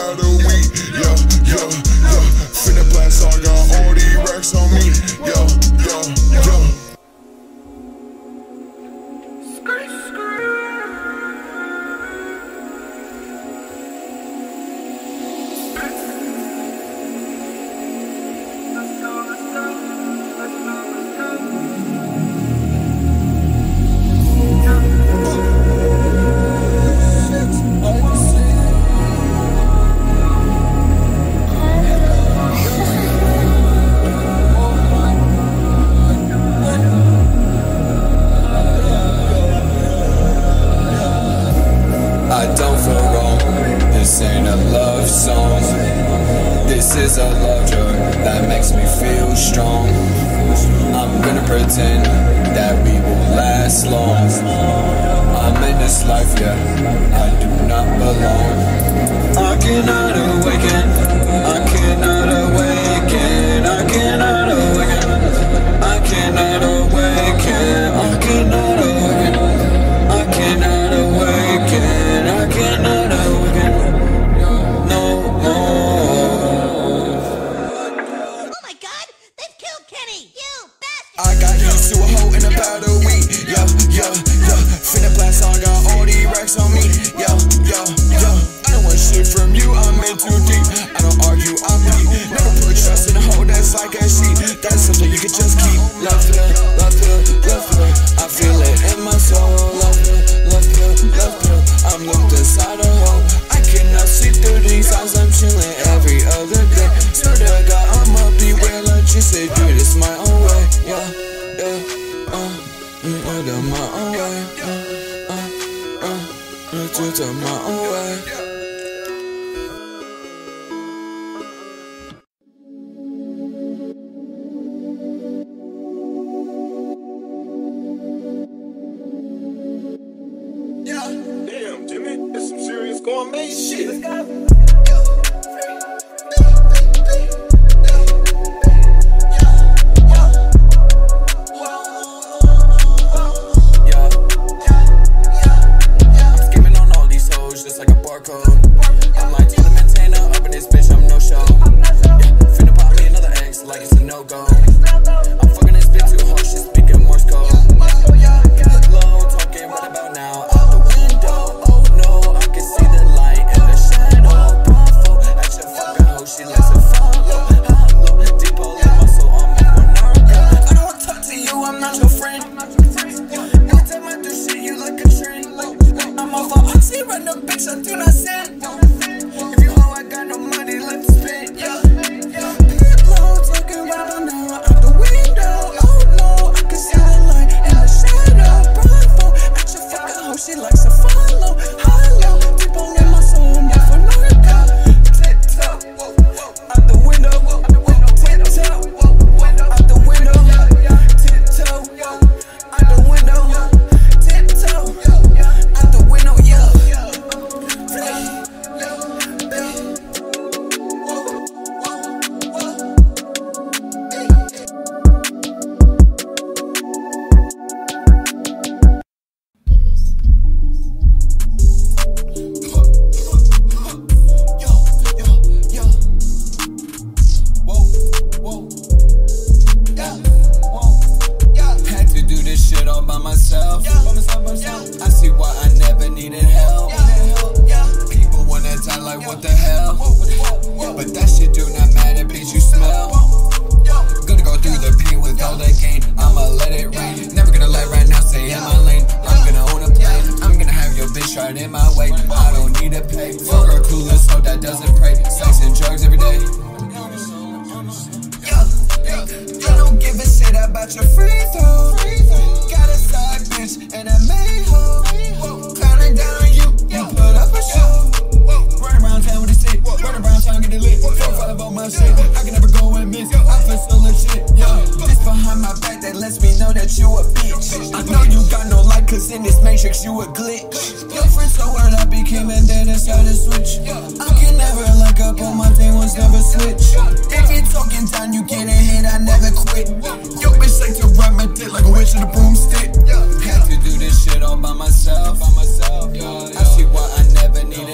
Para certain that we will last long. I'm in this life, yeah, I do not belong. I cannot. sounds I'm chilling every other day. Swear to God, I'ma beware lunch and say, do this my own way. Yeah, yeah, uh, I done my own way. Uh, uh, uh, I twist my own way. Damn, Jimmy, it's some serious gourmet shit. run the bitch, I do not send. Tricks you a glitch. Your friends so word I became and then decided to switch. I can never lock up on my day ones never switch. If you talking down, you get a hit, I never quit. Your bitch, like to rub my dick like a witch with a broomstick. Had to do this shit all by myself. I see why I never need.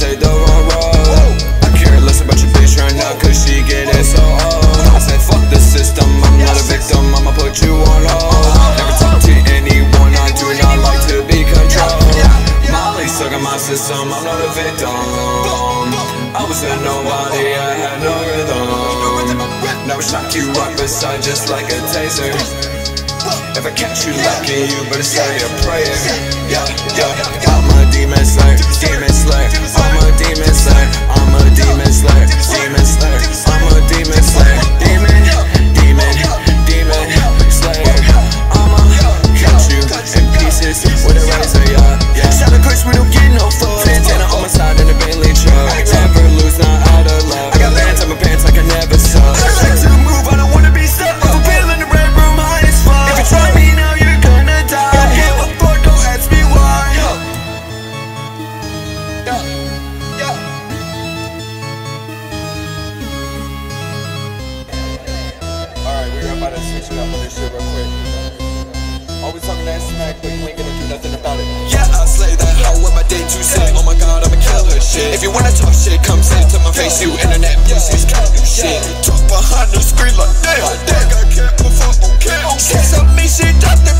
Take the wrong road. I care less about your bitch right now, cause she getting so old. I said, fuck the system, I'm not a victim, I'ma put you on hold. Never talk to anyone, I do not like to be controlled. Molly stuck in my system, I'm not a victim. I was a nobody, I had no rhythm. Never shock you right beside, just like a taser. If I catch you lacking, you better say a prayer. Yeah, yeah, I'm a demon slayer, demon slayer, I'm a demon slayer, demon slayer. I'm a demon slayer, shit. If you wanna talk shit, come say it to my face, you internet pussies can't do shit. Talk behind the screen like damn, damn. I can't okay. Say something, she dropped the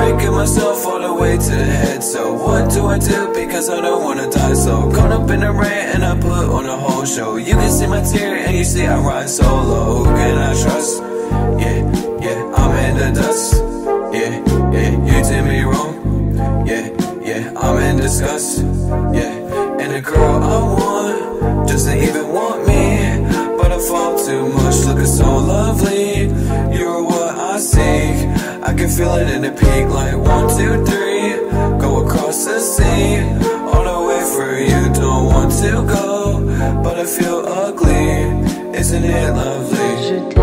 Breaking myself all the way to the head. So what do I do? Because I don't wanna die. So caught up in the rain and I put on a whole show. You can see my tear and you see I ride solo. Who can I trust? Yeah, yeah, I'm in the dust. Yeah, yeah, you did me wrong. Yeah, yeah, I'm in disgust. Yeah, and the girl It in the peak, like one, two, three. Go across the sea, all the way for you. Don't want to go, but I feel ugly. Isn't it lovely?